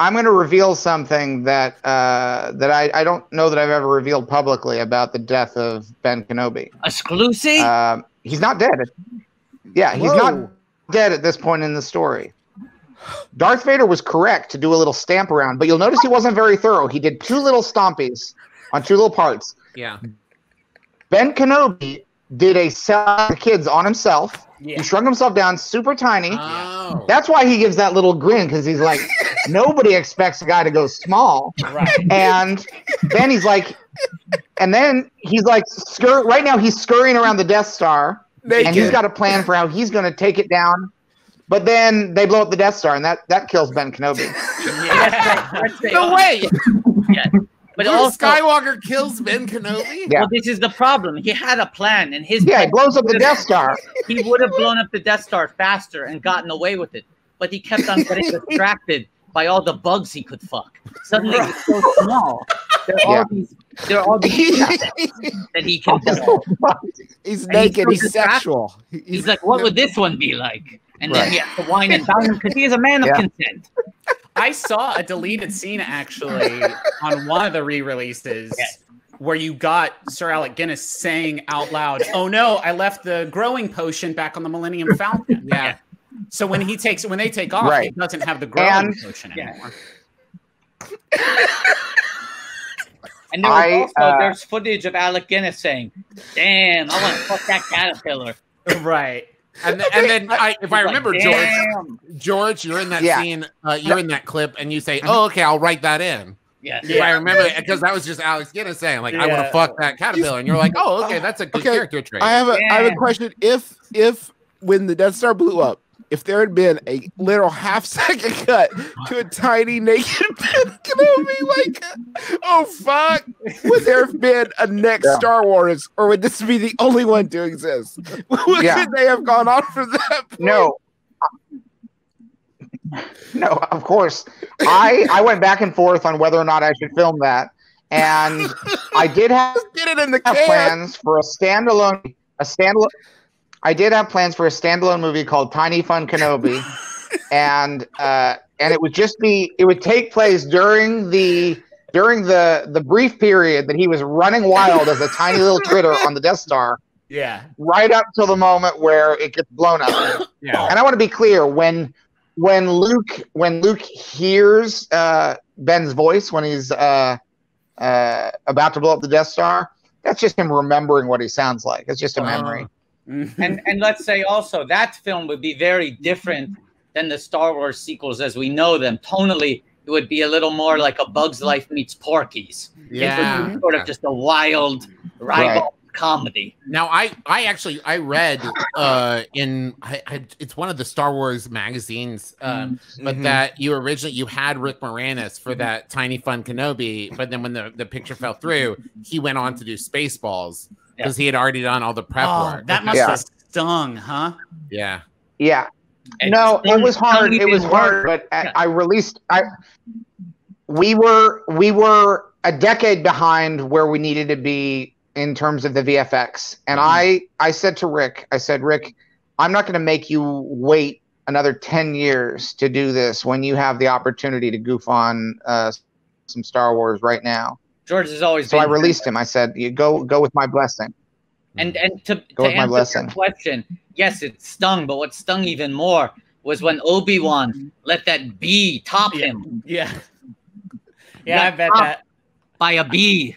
I'm going to reveal something that uh, that I, I don't know that I've ever revealed publicly about the death of Ben Kenobi. Exclusive? Um, he's not dead. Yeah, he's Whoa. not dead at this point in the story. Darth Vader was correct to do a little stamp around, but you'll notice he wasn't very thorough. He did two little stompies on two little parts. Yeah. Ben Kenobi did a sell the kids on himself. Yeah. He shrunk himself down super tiny. Oh. That's why he gives that little grin because he's like, nobody expects a guy to go small. right. And then he's like, and then he's like, scur- right now he's scurrying around the Death Star, and he's got a plan for how he's going to take it down. But then they blow up the Death Star, and that that kills Ben Kenobi. Yeah. Let's No way. yeah. But Luke also, Skywalker kills Ben Kenobi. Yeah. well, this is the problem. He had a plan, and his Yeah, he blows up the Death Star. he would have blown up the Death Star faster and gotten away with it. But he kept on getting distracted by all the bugs he could fuck. Suddenly he's so small. There are Yeah. all these there are all these that he can do. He's And he's naked. so He's sexual. He's like, what would this one be like? And then he has to wine and dine because he is a man of consent. I saw a deleted scene actually on one of the re-releases Yes. where you got Sir Alec Guinness saying out loud, "Oh no, I left the growing potion back on the Millennium Falcon." Yeah. So when he takes when they take off, he doesn't have the growing And- potion Yeah. anymore. And there I, also uh, there's footage of Alec Guinness saying, Damn, I want to fuck that caterpillar. Right. And, th- and then I, if I He's like, remember, George, George, you're in that Yeah. scene. Uh, you're in that clip, and you say, "Oh, okay, I'll write that in." Yes. If I remember, because that was just Alec Guinness saying, "Like, I want to fuck that caterpillar," and you're like, "Oh, okay, that's a good Okay, character trait." I have a I have a question. If if when the Death Star blew up, if there had been a little half second cut to a tiny naked Ben Kenobi, like, oh fuck, would there have been a next Yeah. Star Wars, or would this be the only one to exist? Would Yeah. they have gone on from that? Point? No. No, of course. I I went back and forth on whether or not I should film that, and I did have get it in the plans for a standalone a standalone I did have plans for a standalone movie called Tiny Fun Kenobi and uh and it would just be it would take place during the during the the brief period that he was running wild as a tiny little critter on the Death Star Yeah. right up till the moment where it gets blown up. yeah, And I want to be clear when when Luke when Luke hears uh Ben's voice when he's uh uh about to blow up the Death Star, that's just him remembering what he sounds like. It's just a memory. And and let's say also that film would be very different than the Star Wars sequels as we know them. Tonally, it would be a little more like a Bug's Life meets Porky's. It would yeah. be sort of just a wild ribald comedy. Now, I, I actually, I read uh in, I, I, it's one of the Star Wars magazines, um, but Mhm. that you originally you had Rick Moranis for that Tiny Fun Kenobi, but then when the the picture fell through, he went on to do Spaceballs because he had already done all the prep Oh, work. that must Yeah. have stung, huh? yeah. Yeah. And no, it was hard. It was hard, worse. but I, I released I we were we were a decade behind where we needed to be in terms of the VFX. And I I said to Rick, I said, Rick, I'm not going to make you wait another 10 years to do this when you have the opportunity to goof on uh, some Star Wars right now. George has always So I released him. I said, you go go with my blessing. And and to, to Go with answer blessing. your question, yes, it stung, but what stung even more was when Obi Wan let that bee top Yeah. him Yeah. Yeah, I bet that. by a bee.